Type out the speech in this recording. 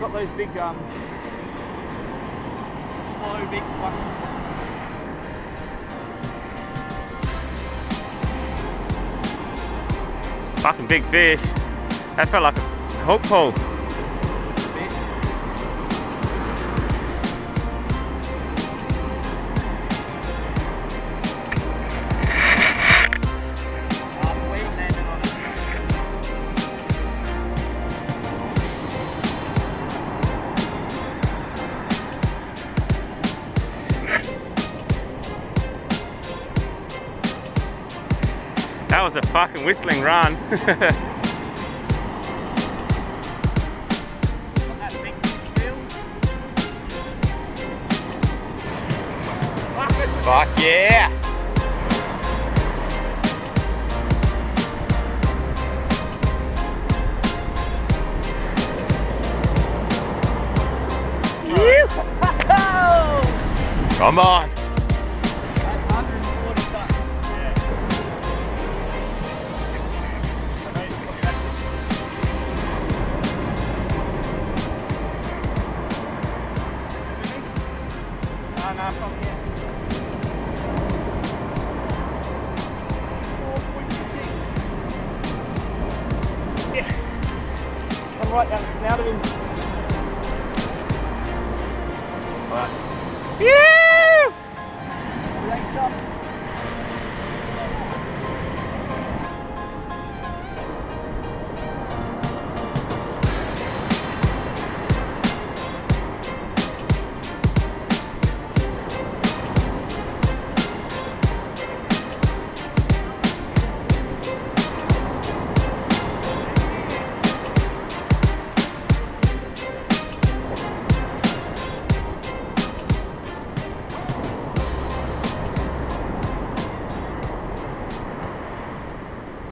got those big, um, slow big fucking. Fucking big fish. That felt like a hook pull. That was a fucking whistling run. Got that big feel. Fucking Fuck yeah! Come on! Yeah. I'm right down the snout of him. Alright. Yeah!